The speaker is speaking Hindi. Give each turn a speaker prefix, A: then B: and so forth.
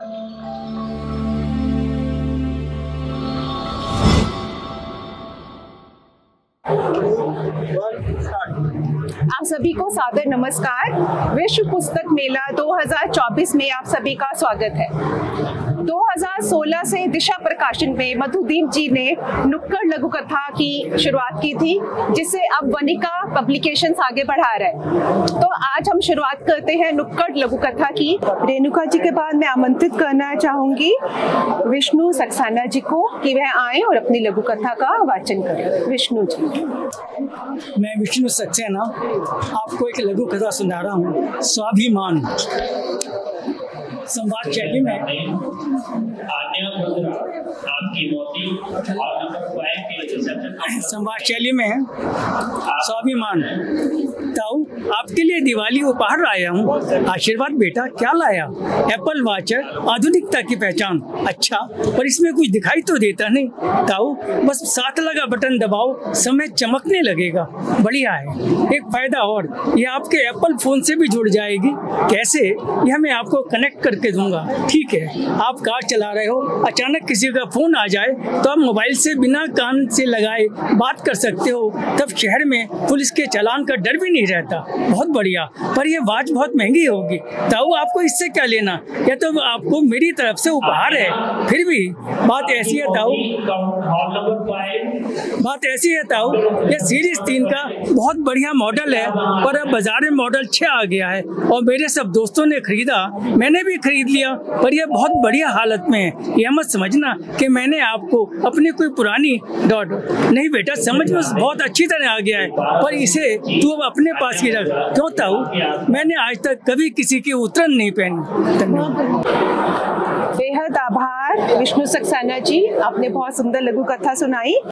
A: आप सभी को सादर नमस्कार। विश्व पुस्तक मेला 2024 में आप सभी का स्वागत है। 2016 से दिशा प्रकाशन में मधुदीप जी ने नुक्कड़ लघु कथा की शुरुआत की थी, जिसे अब वनिका पब्लिकेशन आगे बढ़ा रहे तो आज हम शुरुआत करते हैं नुक्कड़ लघु कथा की। रेणुका जी के बाद मैं आमंत्रित करना चाहूँगी विष्णु सक्सेना जी को कि वह आए और अपनी लघु कथा का वाचन करें। विष्णु जी।
B: मैं विष्णु सक्सेना आपको एक लघु कथा सुना रहा हूँ। स्वाभिमान। संवाद शैली में। संवाद शैली में स्वाभिमान। ताऊ आपके लिए दिवाली उपहार लाया हूँ। आशीर्वाद बेटा, क्या लाया? एप्पल वॉच है, आधुनिकता की पहचान। अच्छा पर इसमें कुछ दिखाई तो देता नहीं। ताऊ, बस साथ लगा बटन दबाओ, समय चमकने लगेगा। बढ़िया है। एक फ़ायदा और, ये आपके एप्पल फ़ोन से भी जुड़ जाएगी। कैसे? यह मैं आपको कनेक्ट करके दूँगा। ठीक है, आप कार चला रहे हो, अचानक किसी का फ़ोन आ जाए तो आप मोबाइल से बिना कान से लगाए बात कर सकते हो। तब शहर में पुलिस के चालान का डर भी नहीं रहता। बहुत बढ़िया। पर यह वॉच बहुत महँगी होगी। ताऊ, आपको इससे क्या लेना? यह तो आपको मेरी तरफ़ से उपहार है। फिर भी बात ऐसी है ताऊ। बात ऐसी है ताऊ, ये सीरीज़ तीन का बहुत बढ़िया मॉडल है, पर अब बाज़ार में मॉडल छह आ गया है, और मेरे सब दोस्तों ने खरीदा। मैंने भी खरीद लिया, पर यह बहुत बढ़िया हालत में है। यह मत समझना कि मैंने आपको अपनी कोई पुरानी डॉट नहीं बेटा, समझ में बहुत अच्छी तरह आ गया है, पर इसे तू अब अपने पास ही रख। क्यों ताऊ मैंने आज तक कभी किसी की उतरन नहीं पहनी।
A: बेहद आभार। विष्णु सक्सेना जी, आपने बहुत सुंदर लघु कथा सुनाई।